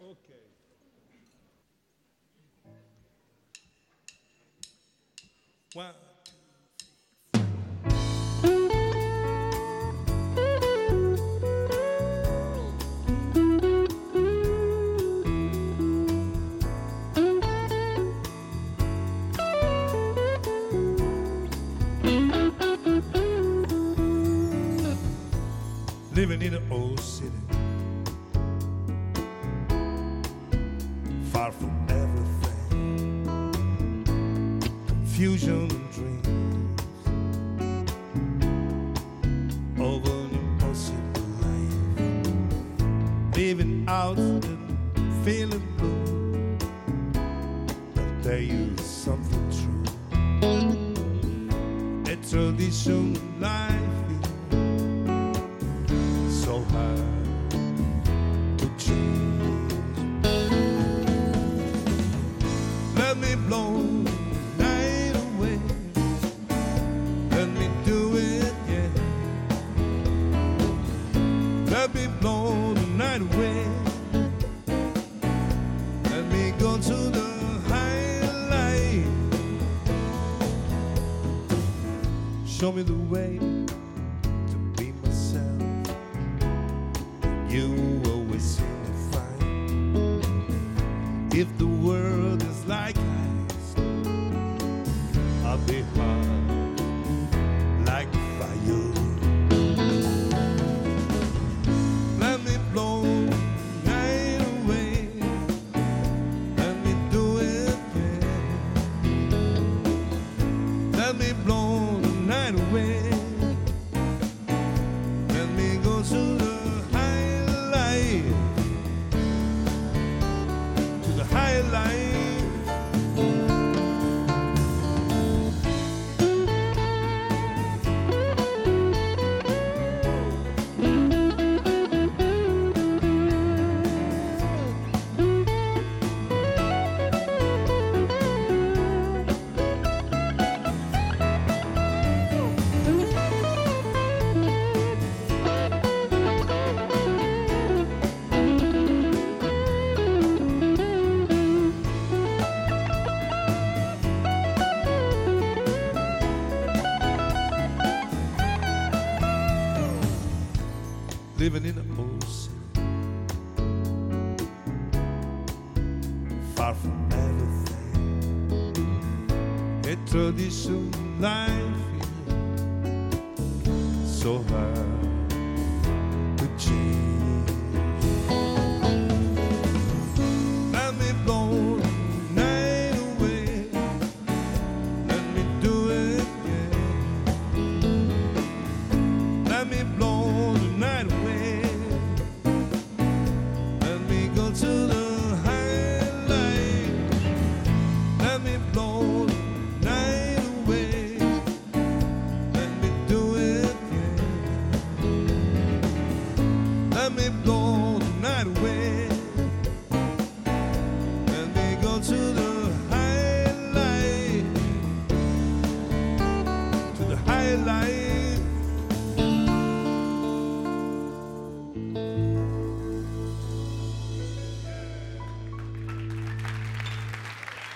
Okay. One, living in an old confusion and dreams of an impossible life, living out and feeling blue. I'll tell you something true. A tradition life is so hard Let me blow the night away. Let me go to the highlight. Show me the way to be myself. You always seem to find if the world the living in a ocean, far from everything. A tradition life so hard To the highlight.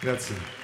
Grazie.